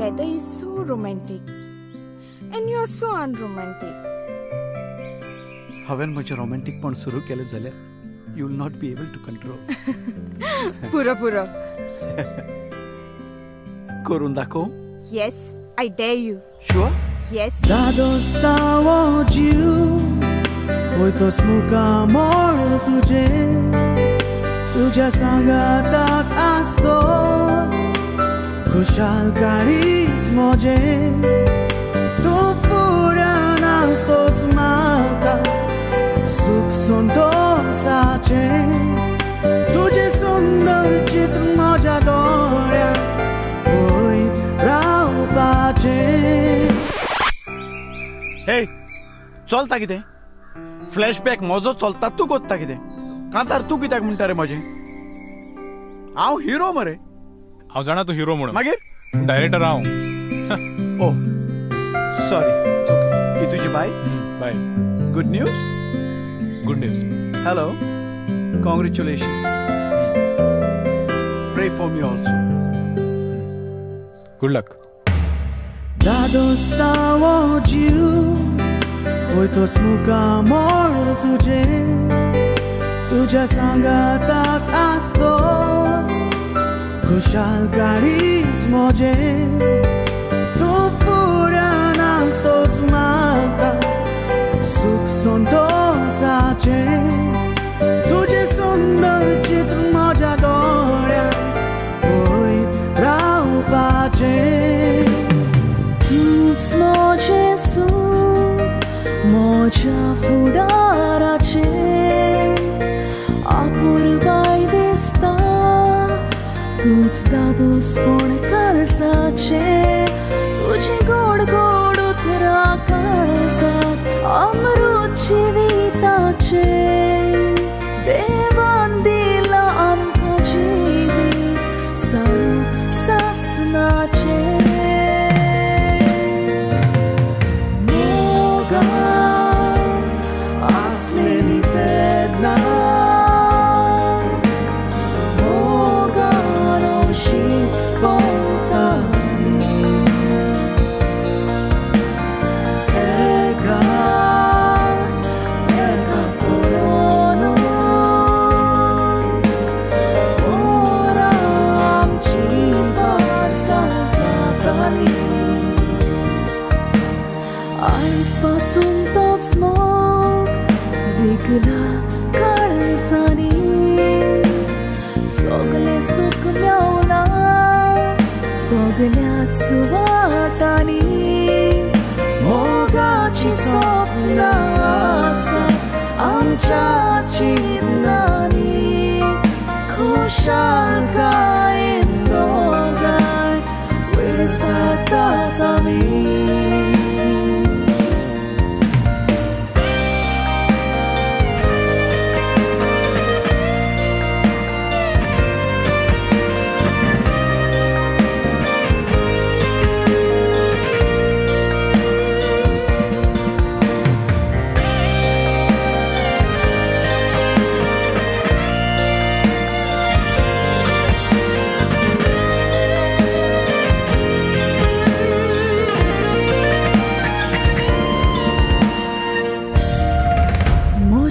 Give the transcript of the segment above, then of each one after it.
weather is so romantic and you are so unromantic. हांवें म्हजें रोमॅन्टिक पण सुरू केलें जाल्यार you will not be able to control पुरो पुरो। करून दाखोव येस आय डॅ यू शुअर येस दादोस्तावो जीव वयतोच मुखामोळ तुजे तुज्या सांगातात आसतो sangatat astos Kushal karis moje Tu furia nastos mata Suk संतोषाचे तुझे सुंदर चित्र माझ्या डोळ्यात होय रावपाचे हे चलता कितें फ्लॅशबॅक म्हजो चलता तूं कोत्ता कितें कांतार तूं कित्याक म्हणटा रे म्हजें हांव हिरो मरे हांव जाणा तूं हिरो म्हणून मागीर। डायरेक्टर हांव ओ सॉरी ही तुजी bye bye good news good news hello congratulation pray for me also good luck Zadostało dziu Oj to smuka mor tudzie Tudzia sangatat Kushal karis moje Tu furia nastos mata Suk संतोषाचे तुझे सुंदर चित्र माझ्या डोळ्यात होय रावपाचे Nic moje su Moja fudarace Ați dat-o, spune care să Alți pași sunt tot smog Digna care sari Sogle sukleau la Sogleați vatani Mogaci sopnasa Amcea cinani Cușan ca în dogai Where's a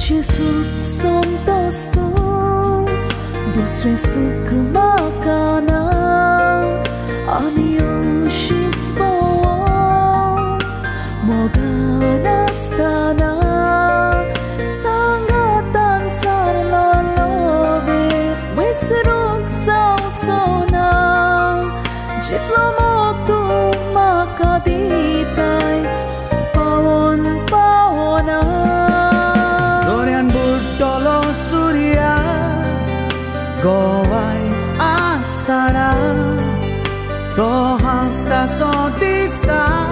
Și sunt, sunt dostum Dus Resuk Makanan Ani Το χάστα σωτιστά